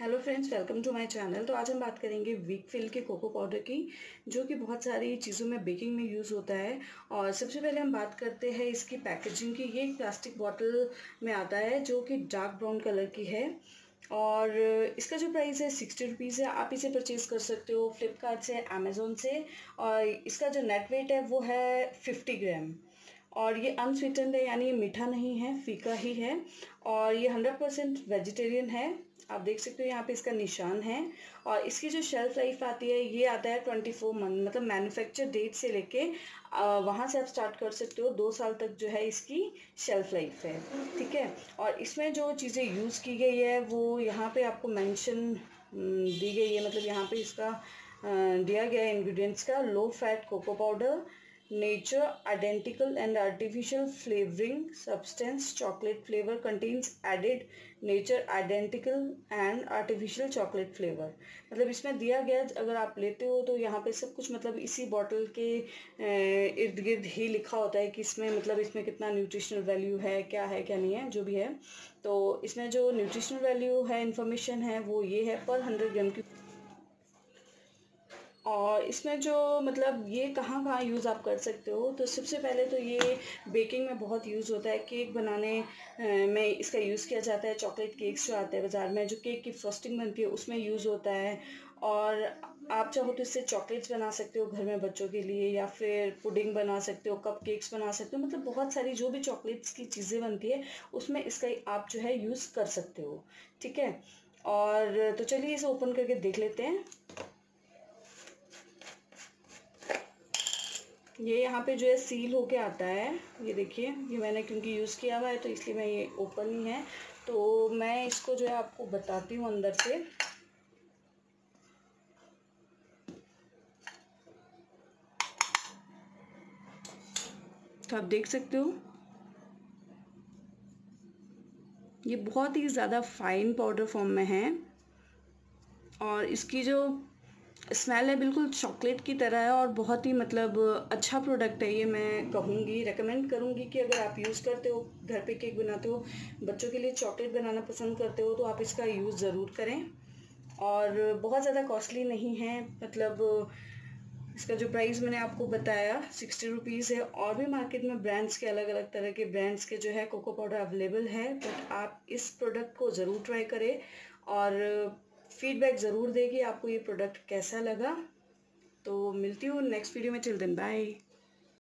Hello friends welcome to my channel तो आज हम बात करेंगे वीक फिल के कोको पाउडर की, जो कि बहुत सारी चीज़ों में बेकिंग में यूज़ होता है। और सबसे पहले हम बात करते हैं इसकी पैकेजिंग की। ये प्लास्टिक बॉटल में आता है, जो कि डार्क ब्राउन कलर की है। और इसका जो प्राइस है सिक्सटी रुपीज़ है। आप इसे परचेज़ कर सकते हो फ्लिपकार्ट से अमेज़ोन से। और इसका जो नेट वेट है, वो है फिफ्टी ग्राम और ये अनस्वीटेंड है, यानी ये मीठा नहीं है, फीका ही है। और ये हंड्रेड परसेंट वेजिटेरियन है। आप देख सकते हो यहाँ पे इसका निशान है और इसकी जो शेल्फ लाइफ आती है, ये आता है ट्वेंटी फोर मंथ मतलब मैन्युफैक्चर डेट से लेके वहाँ से आप स्टार्ट कर सकते हो, दो साल तक जो है इसकी शेल्फ लाइफ है, ठीक है? और इसमें जो चीज़ें यूज़ की गई है, वो यहाँ पे आपको मेंशन दी गई है मतलब यहाँ पे इसका दिया गया है का low fat cocoa powder nature, identical and artificial flavoring substance, chocolate flavor contains added nature, identical and artificial chocolate flavor. मतलब इसमें दिया गया अगर आप लेते हो तो यहाँ पे सब कुछ मतलब इसी बॉटल के इर्द गिर्द ही लिखा होता है कि इसमें मतलब इसमें कितना न्यूट्रिशनल वैल्यू है, क्या है, क्या नहीं है, जो भी है। तो इसमें जो न्यूट्रिशनल वैल्यू है इन्फॉर्मेशन है, वो ये है पर हंड्रेड ग्राम की और इसमें जो मतलब ये कहाँ कहाँ यूज़ आप कर सकते हो तो सबसे पहले तो ये बेकिंग में बहुत यूज़ होता है। केक बनाने में इसका यूज़ किया जाता है। चॉकलेट केक्स जो आते हैं बाज़ार में, जो केक की फ्रोस्टिंग बनती है, उसमें यूज़ होता है। और आप चाहो तो इससे चॉकलेट्स बना सकते हो घर में बच्चों के लिए, या फिर पुडिंग बना सकते हो कप केक्स बना सकते हो। मतलब बहुत सारी जो भी चॉकलेट्स की चीज़ें बनती है, उसमें इसका आप जो है यूज़ कर सकते हो। ठीक है? और तो चलिए इसे ओपन करके देख लेते हैं। ये यहाँ पे जो है सील होके आता है। ये देखिए, ये मैंने क्योंकि यूज़ किया हुआ है तो इसलिए मैं ये ओपन ही है। तो मैं इसको जो है आपको बताती हूँ अंदर से। तो आप देख सकते हो। ये बहुत ही ज़्यादा फाइन पाउडर फॉर्म में है। और इसकी जो स्मेल है बिल्कुल चॉकलेट की तरह है और बहुत ही मतलब अच्छा प्रोडक्ट है ये मैं कहूँगी रेकमेंड करूँगी कि अगर आप यूज़ करते हो, घर पे केक बनाते हो, बच्चों के लिए चॉकलेट बनाना पसंद करते हो तो आप इसका यूज़ ज़रूर करें। और बहुत ज़्यादा कॉस्टली नहीं है मतलब इसका जो प्राइस मैंने आपको बताया सिक्सटी रुपीज़ है। और भी मार्केट में ब्रांड्स के अलग अलग तरह के ब्रांड्स के जो है कोको पाउडर अवेलेबल है बट आप इस प्रोडक्ट को ज़रूर ट्राई करें। और फीडबैक ज़रूर देगी आपको ये प्रोडक्ट कैसा लगा। तो मिलती हूँ नेक्स्ट वीडियो में। Till then bye